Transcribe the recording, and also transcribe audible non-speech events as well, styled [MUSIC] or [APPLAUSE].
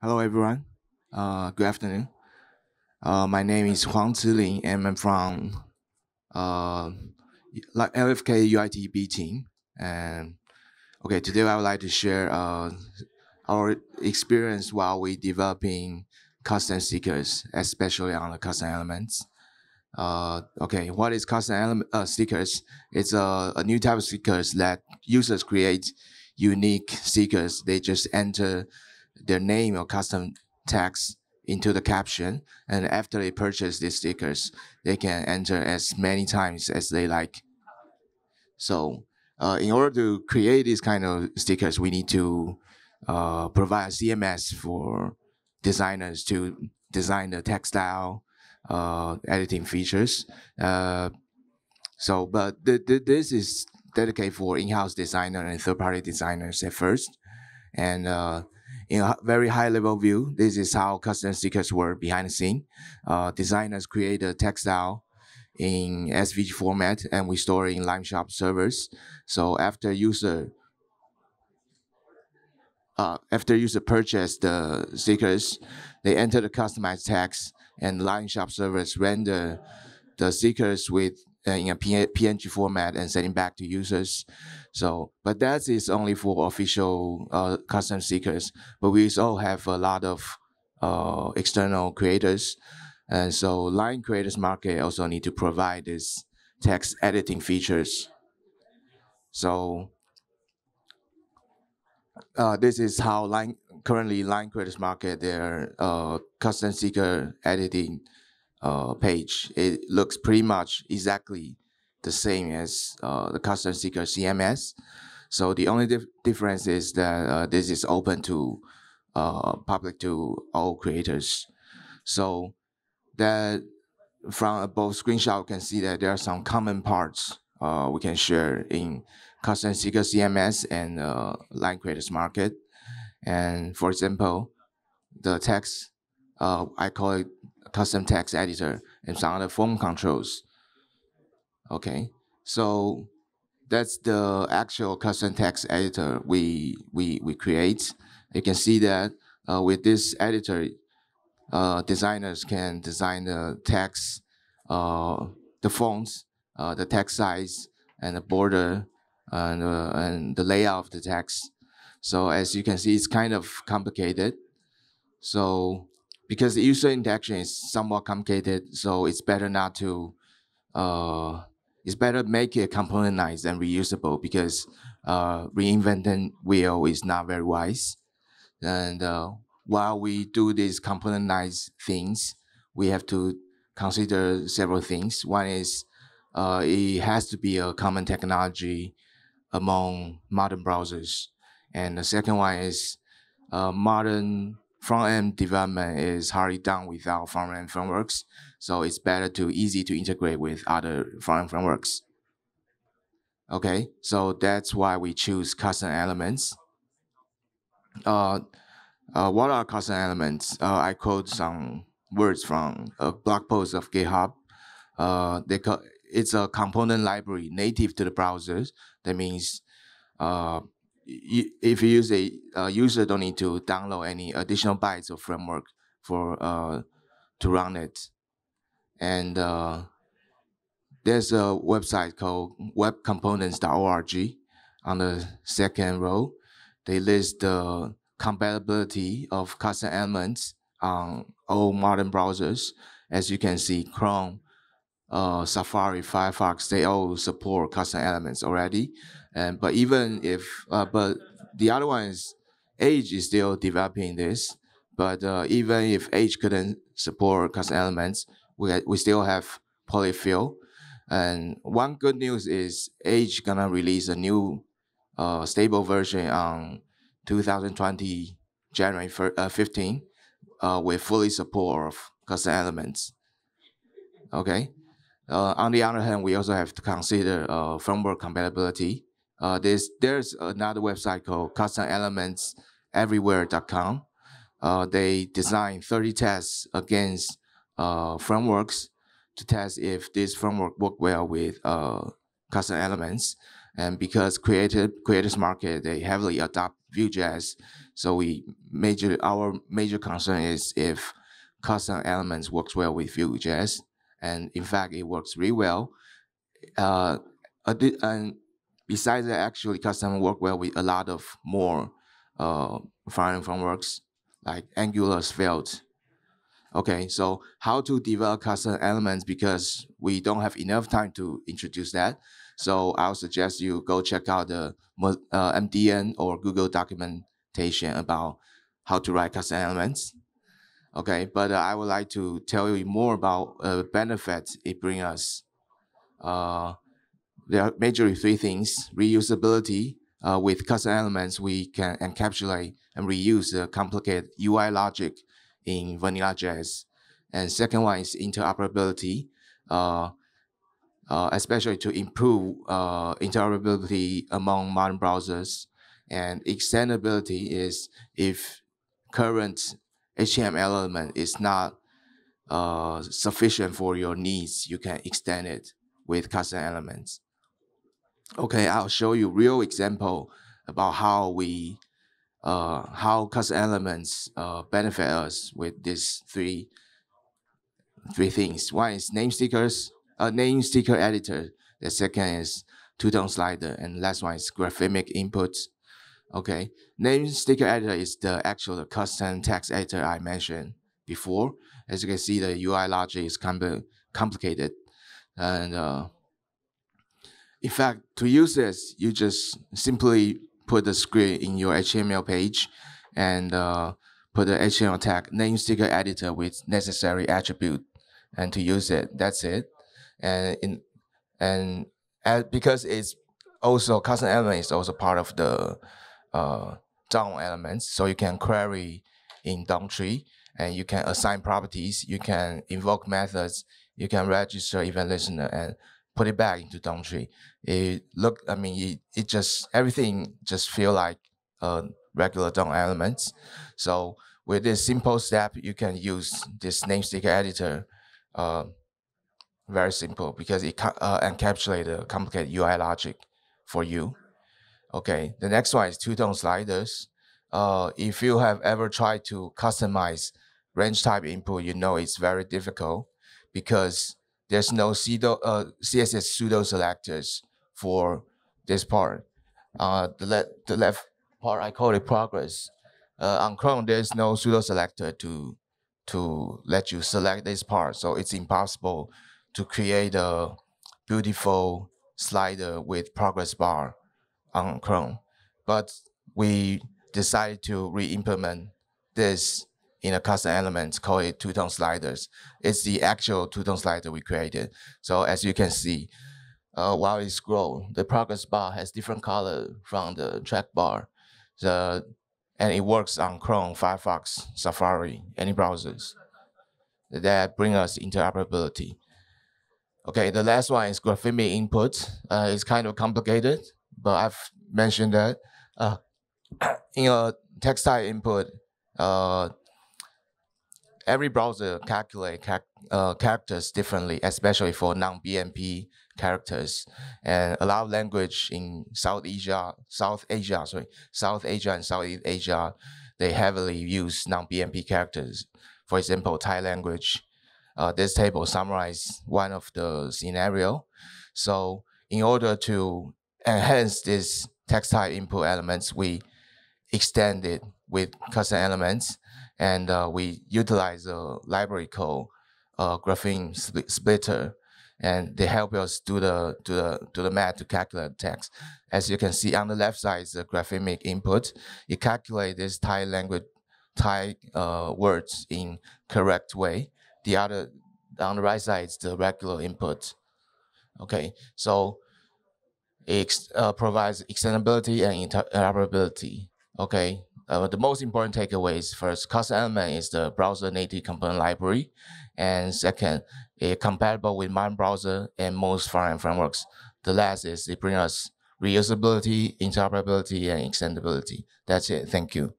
Hello, everyone. Uh, good afternoon. Uh, my name is Huang Zilin, and I'm from uh, like LFK UIT B team. And okay, today I would like to share uh, our experience while we developing custom stickers, especially on the custom elements. Uh, okay, what is custom element uh, stickers? It's a, a new type of stickers that users create unique stickers. They just enter their name or custom text into the caption. And after they purchase these stickers, they can enter as many times as they like. So uh, in order to create these kind of stickers, we need to uh, provide CMS for designers to design the textile uh, editing features. Uh, so, but th th this is dedicated for in-house designer and third-party designers at first. And uh, in a very high level view, this is how custom stickers work behind the scene. Uh, designers create a textile in SVG format and we store it in Line Shop servers. So after user uh, after user purchase the stickers, they enter the customized text and Line Shop servers render the stickers with uh, in a PNG format and sending back to users. So, but that is only for official uh, custom stickers. But we also have a lot of uh, external creators, and so Line Creators Market also need to provide this text editing features. So. Uh, this is how line currently line creators market their uh, custom sticker editing uh, page, it looks pretty much exactly the same as uh, the custom sticker CMS. So the only dif difference is that uh, this is open to uh, public to all creators. So that from both screenshot, you can see that there are some common parts uh, we can share in custom sticker CMS and uh, line creators market. And for example, the text, I call it custom text editor and some other form controls. Okay, so that's the actual custom text editor we we we create. You can see that uh, with this editor, uh, designers can design the text, uh, the fonts, uh, the text size, and the border, and uh, and the layout of the text. So as you can see, it's kind of complicated. So because the user interaction is somewhat complicated, so it's better not to, uh, it's better make it componentized and reusable because uh, reinventing wheel is not very wise. And uh, while we do these componentized things, we have to consider several things. One is uh, it has to be a common technology among modern browsers. And the second one is uh, modern front-end development is hardly done without front-end frameworks. So it's better to easy to integrate with other front-end frameworks. Okay, so that's why we choose custom elements. Uh, uh, what are custom elements? Uh, I quote some words from a blog post of GitHub. Uh, they it's a component library native to the browsers. That means uh, if you use a uh, user don't need to download any additional bytes of framework for uh, to run it. And uh, there's a website called webcomponents.org. On the second row, they list the compatibility of custom elements on all modern browsers. As you can see, Chrome, uh, Safari, Firefox, they all support custom elements already. And but even if uh, but the other one is Edge is still developing this. But uh, even if Edge couldn't support custom elements, we we still have polyfill. And one good news is Edge gonna release a new uh, stable version on 2020 January uh, 15 uh, with fully support of custom elements. Okay. Uh, on the other hand, we also have to consider uh, framework compatibility. Uh, there's there's another website called customelementseverywhere.com. Uh, they design 30 tests against uh, frameworks to test if this framework work well with uh, custom elements. And because creative creators market they heavily adopt Vue.js, so we major our major concern is if custom elements works well with Vue.js, and in fact it works really well. Uh, and besides that, actually custom work well with a lot of more uh, front-end frameworks like Angular, Svelte. Okay, so how to develop custom elements because we don't have enough time to introduce that. So I'll suggest you go check out the uh, MDN or Google documentation about how to write custom elements. Okay, but uh, I would like to tell you more about uh, benefits it brings us. Uh, there are majorly three things: reusability. Uh, with custom elements, we can encapsulate and reuse the complicated UI logic in vanilla JS. And second one is interoperability, uh, uh, especially to improve interoperability among modern browsers. And extendability is if current HTML element is not uh, sufficient for your needs, you can extend it with custom elements. Okay, I'll show you real example about how we uh, how custom elements uh, benefit us with these three three things. One is name stickers, a uh, name sticker editor. The second is two-tone slider, and last one is graphic input. Okay, name sticker editor is the actual custom text editor I mentioned before. As you can see, the UI logic is compl complicated, and uh, in fact, to use this, you just simply put the script in your HTML page and uh, put the HTML tag name sticker editor with necessary attribute and to use it. That's it. And in and because it's also custom element is also part of the uh, DOM elements, so you can query in DOM tree and you can assign properties, you can invoke methods, you can register event listener and put it back into DOM tree. It look, I mean, it, it just everything just feel like uh, regular DOM elements. So with this simple step, you can use this name sticker editor. Uh, very simple because it uh, encapsulates the complicated UI logic for you. Okay, the next one is two-tone sliders. Uh, if you have ever tried to customize range type input, you know it's very difficult because there's no pseudo, uh, CSS pseudo selectors for this part. Uh, the, le the left part, I call it progress. Uh, on Chrome, there's no pseudo selector to, to let you select this part. So it's impossible to create a beautiful slider with progress bar on Chrome. But we decided to re-implement this in a custom element, call it two-tone sliders. It's the actual two-tone slider we created. So as you can see, uh, while it scroll, the progress bar has different color from the track bar. The, and it works on Chrome, Firefox, Safari, any browsers. That bring us interoperability. Okay, the last one is graphic input. Uh, it's kind of complicated, but I've mentioned that. Uh, [CLEARS THROAT] in a text type input, uh, every browser calculate uh, characters differently, especially for non-BMP characters. And a lot of language in South Asia, South Asia, sorry, South Asia and Southeast Asia, they heavily use non-BMP characters. For example, Thai language. Uh, this table summarizes one of the scenario. So in order to enhance this text type input elements, we extend it with custom elements and uh, we utilize a library called uh, grapheme splitter, and they help us do the do the do the math to calculate text. As you can see on the left side is the graphemic input. It calculates this Thai language Thai uh, words in correct way. The other on the right side is the regular input. Okay, so it uh, provides extendability and interoperability. Okay, uh, the most important takeaways first, custom element is the browser native component library. And second, it compatible with modern browser and most front-end frameworks. The last is it brings us reusability, interoperability, and extendability. That's it. Thank you.